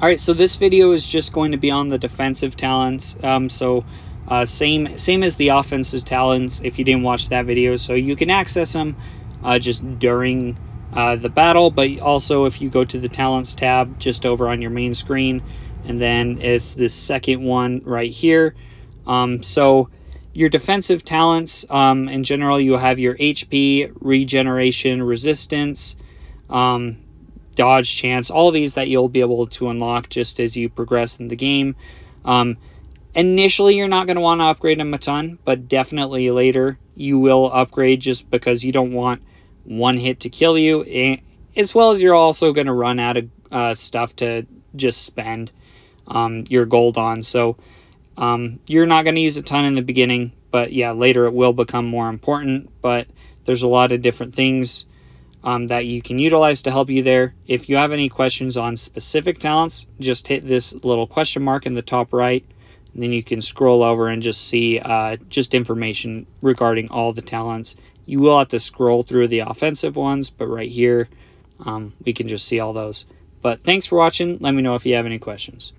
All right, so this video is just going to be on the defensive talents. Um, so uh, same same as the offensive talents if you didn't watch that video. So you can access them uh, just during uh, the battle, but also if you go to the talents tab just over on your main screen, and then it's the second one right here. Um, so your defensive talents, um, in general, you have your HP, regeneration, resistance, um, dodge chance, all these that you'll be able to unlock just as you progress in the game. Um, initially, you're not going to want to upgrade them a ton, but definitely later you will upgrade just because you don't want one hit to kill you, as well as you're also going to run out of uh, stuff to just spend um, your gold on. So um, you're not going to use a ton in the beginning, but yeah, later it will become more important. But there's a lot of different things um, that you can utilize to help you there. If you have any questions on specific talents, just hit this little question mark in the top right. And then you can scroll over and just see uh, just information regarding all the talents. You will have to scroll through the offensive ones, but right here, um, we can just see all those. But thanks for watching. Let me know if you have any questions.